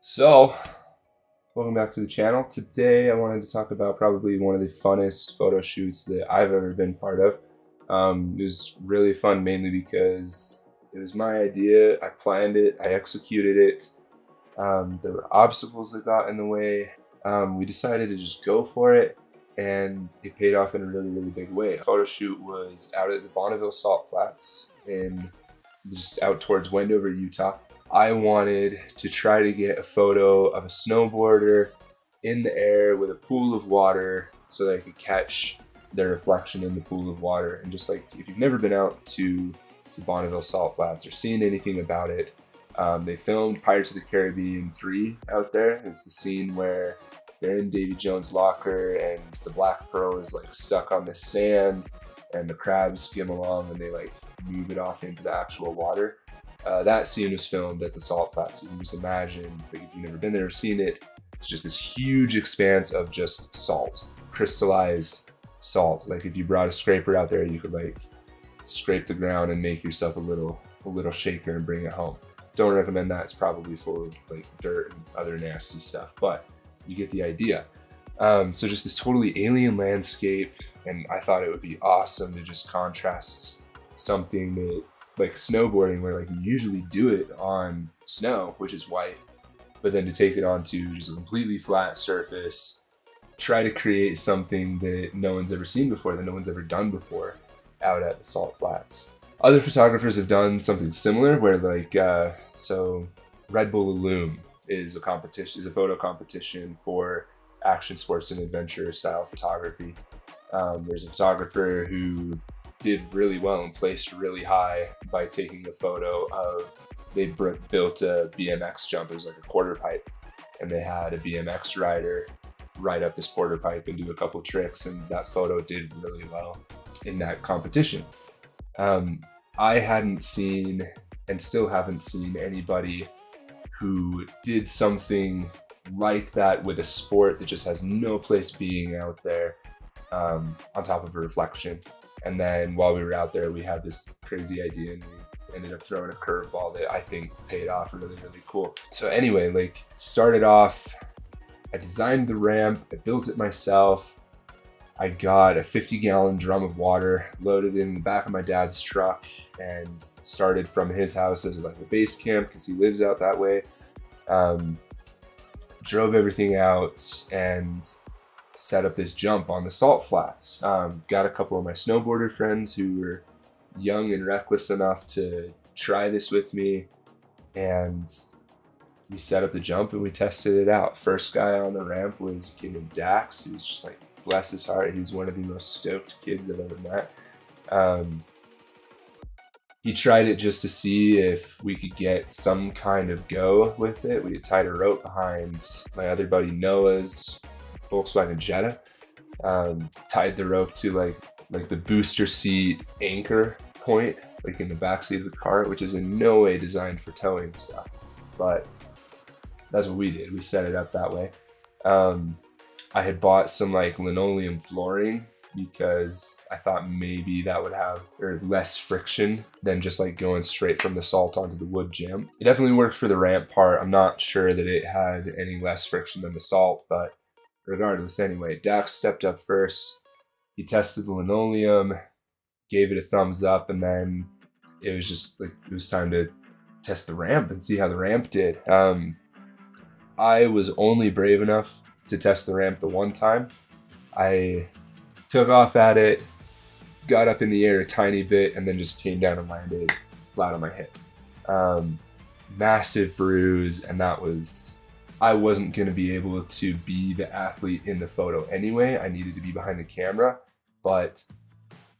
So, welcome back to the channel. Today I wanted to talk about probably one of the funnest photo shoots that I've ever been part of. Um, it was really fun mainly because it was my idea, I planned it, I executed it. Um, there were obstacles that got in the way. Um, we decided to just go for it and it paid off in a really, really big way. The photo shoot was out at the Bonneville Salt Flats in just out towards Wendover, Utah. I wanted to try to get a photo of a snowboarder in the air with a pool of water so that I could catch their reflection in the pool of water. And just like, if you've never been out to the Bonneville Salt Flats or seen anything about it, um, they filmed Pirates of the Caribbean 3 out there. It's the scene where they're in Davy Jones' locker and the Black Pearl is like stuck on the sand and the crabs skim along and they like move it off into the actual water. Uh, that scene was filmed at the Salt Flats. You can just imagine, if you've never been there or seen it, it's just this huge expanse of just salt, crystallized salt. Like if you brought a scraper out there, you could like scrape the ground and make yourself a little a little shaker and bring it home. Don't recommend that. It's probably full of like dirt and other nasty stuff, but you get the idea. Um, so just this totally alien landscape, and I thought it would be awesome to just contrast something that's like snowboarding where like you usually do it on snow, which is white, but then to take it onto just a completely flat surface, try to create something that no one's ever seen before, that no one's ever done before out at the salt flats. Other photographers have done something similar where like, uh, so Red Bull Illume is a competition, is a photo competition for action sports and adventure style photography. Um, there's a photographer who did really well and placed really high by taking a photo of they built a BMX jump. It was like a quarter pipe, and they had a BMX rider ride up this quarter pipe and do a couple tricks, and that photo did really well in that competition. Um, I hadn't seen and still haven't seen anybody who did something like that with a sport that just has no place being out there um, on top of a reflection. And then while we were out there, we had this crazy idea and we ended up throwing a curveball that I think paid off really, really cool. So anyway, like started off, I designed the ramp, I built it myself. I got a 50 gallon drum of water loaded in the back of my dad's truck and started from his house as like a base camp because he lives out that way. Um, drove everything out and set up this jump on the salt flats. Um, got a couple of my snowboarder friends who were young and reckless enough to try this with me. And we set up the jump and we tested it out. First guy on the ramp was a kid named Dax. He was just like, bless his heart, he's one of the most stoked kids I've ever met. Um, he tried it just to see if we could get some kind of go with it. We had tied a rope behind my other buddy Noah's Volkswagen Jetta. Um, tied the rope to like like the booster seat anchor point, like in the back seat of the car, which is in no way designed for towing stuff. But that's what we did. We set it up that way. Um, I had bought some like linoleum flooring because I thought maybe that would have or less friction than just like going straight from the salt onto the wood gym. It definitely worked for the ramp part. I'm not sure that it had any less friction than the salt, but regardless, anyway, Dax stepped up first. He tested the linoleum, gave it a thumbs up, and then it was just like it was time to test the ramp and see how the ramp did. Um, I was only brave enough to test the ramp the one time. I took off at it, got up in the air a tiny bit, and then just came down and landed flat on my hip. Um, massive bruise, and that was I wasn't going to be able to be the athlete in the photo anyway. I needed to be behind the camera, but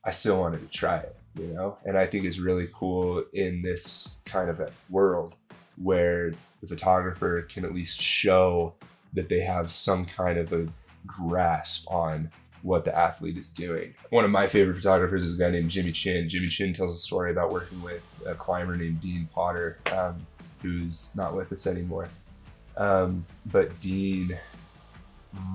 I still wanted to try it, you know? And I think it's really cool in this kind of a world where the photographer can at least show that they have some kind of a grasp on what the athlete is doing. One of my favorite photographers is a guy named Jimmy Chin. Jimmy Chin tells a story about working with a climber named Dean Potter, um, who's not with us anymore. Um, but Dean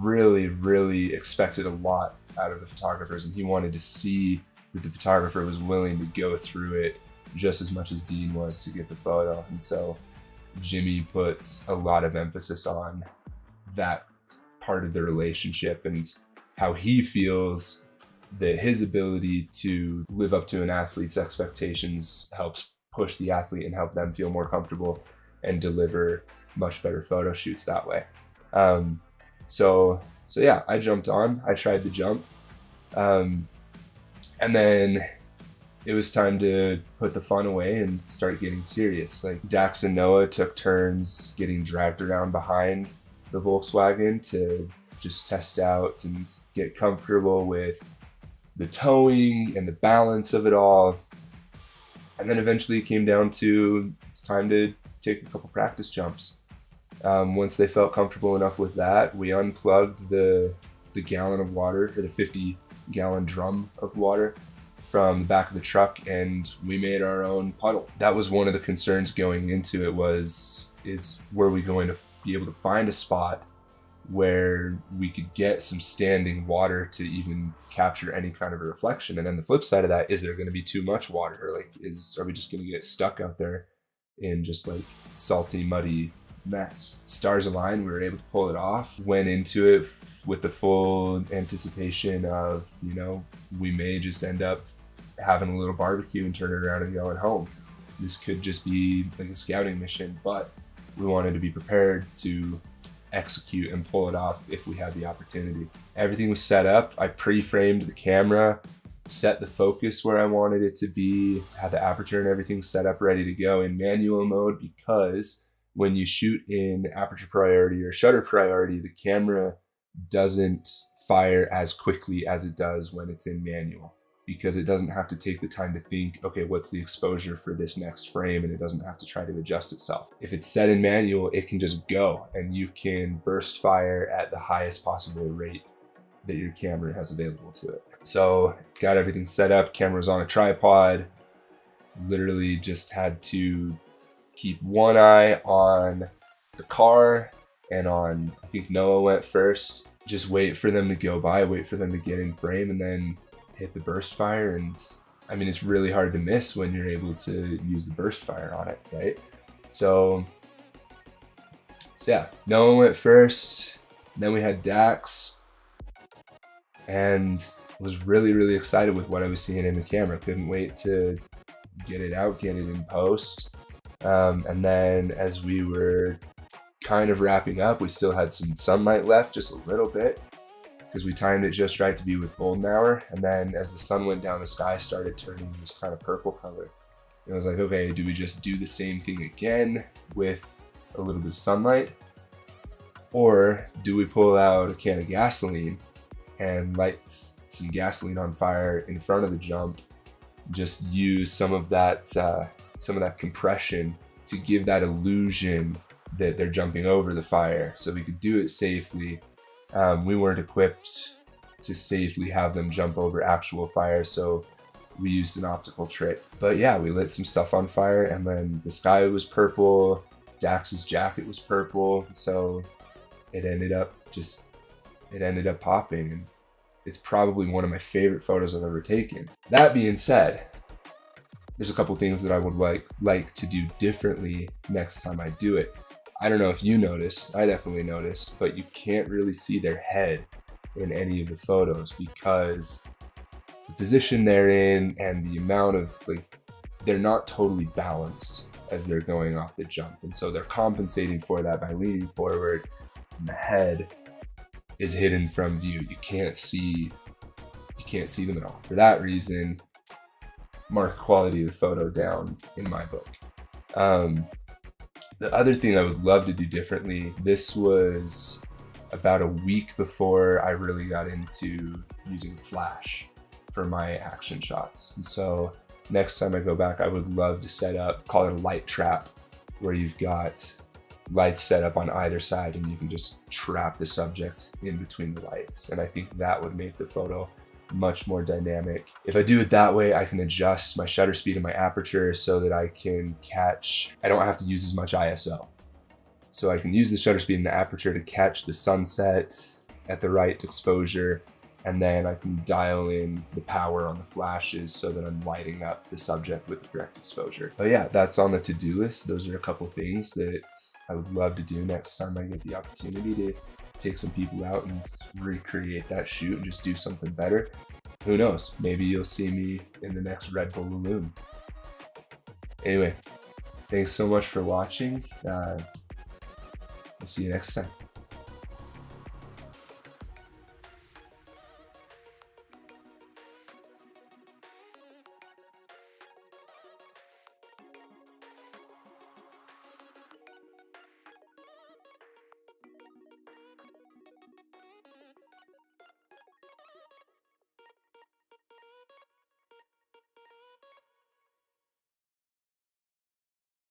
really, really expected a lot out of the photographers, and he wanted to see that the photographer was willing to go through it just as much as Dean was to get the photo. And so Jimmy puts a lot of emphasis on that part of the relationship and how he feels that his ability to live up to an athlete's expectations helps push the athlete and help them feel more comfortable and deliver much better photo shoots that way. Um, so so yeah, I jumped on. I tried the jump, um, and then it was time to put the fun away and start getting serious. Like Dax and Noah took turns getting dragged around behind the Volkswagen to just test out and get comfortable with the towing and the balance of it all. And then eventually it came down to it's time to take a couple practice jumps. Um, once they felt comfortable enough with that, we unplugged the the gallon of water or the 50 gallon drum of water from the back of the truck and we made our own puddle. That was one of the concerns going into it was is were we going to be able to find a spot where we could get some standing water to even capture any kind of a reflection. And then the flip side of that, is there going to be too much water? Like, is are we just going to get stuck out there in just like salty, muddy mess? Stars aligned, we were able to pull it off. Went into it f- with the full anticipation of, you know, we may just end up having a little barbecue and turn it around and going home. This could just be like a scouting mission, but we wanted to be prepared to execute and pull it off if we had the opportunity. Everything was set up. I pre-framed the camera, set the focus where I wanted it to be, had the aperture and everything set up ready to go in manual mode because when you shoot in aperture priority or shutter priority, the camera doesn't fire as quickly as it does when it's in manual because it doesn't have to take the time to think, okay, what's the exposure for this next frame? And it doesn't have to try to adjust itself. If it's set in manual, it can just go and you can burst fire at the highest possible rate that your camera has available to it. So got everything set up, camera's on a tripod, literally just had to keep one eye on the car and on, I think Noah went first, just wait for them to go by, wait for them to get in frame and then hit the burst fire and I mean it's really hard to miss when you're able to use the burst fire on it, right? So, so yeah, Noah went first, then we had Dax, and was really really excited with what I was seeing in the camera. Couldn't wait to get it out, get it in post. Um, and then as we were kind of wrapping up, we still had some sunlight left, just a little bit because we timed it just right to be with golden hour. And then as the sun went down, the sky started turning this kind of purple color. And I was like, okay, do we just do the same thing again with a little bit of sunlight? Or do we pull out a can of gasoline and light some gasoline on fire in front of the jump? Just use some of that, uh, some of that compression to give that illusion that they're jumping over the fire so we could do it safely um, we weren't equipped to safely have them jump over actual fire, so we used an optical trick. But yeah, we lit some stuff on fire, and then the sky was purple. Dax's jacket was purple, so it ended up just it ended up popping, and it's probably one of my favorite photos I've ever taken. That being said, there's a couple things that I would like like to do differently next time I do it. I don't know if you noticed, I definitely noticed, but you can't really see their head in any of the photos because the position they're in and the amount of like they're not totally balanced as they're going off the jump. And so they're compensating for that by leaning forward and the head is hidden from view. You can't see you can't see them at all. For that reason, mark quality of the photo down in my book. Um, the other thing I would love to do differently, this was about a week before I really got into using Flash for my action shots. And so next time I go back, I would love to set up, call it a light trap, where you've got lights set up on either side and you can just trap the subject in between the lights. And I think that would make the photo much more dynamic. If I do it that way, I can adjust my shutter speed and my aperture so that I can catch, I don't have to use as much ISO. So I can use the shutter speed and the aperture to catch the sunset at the right exposure and then I can dial in the power on the flashes so that I'm lighting up the subject with the correct exposure. But yeah, that's on the to-do list. Those are a couple things that I would love to do next time I get the opportunity to take some people out and recreate that shoot and just do something better. Who knows? Maybe you'll see me in the next Red Bull Illume. Anyway, thanks so much for watching. Uh, I'll see you next time.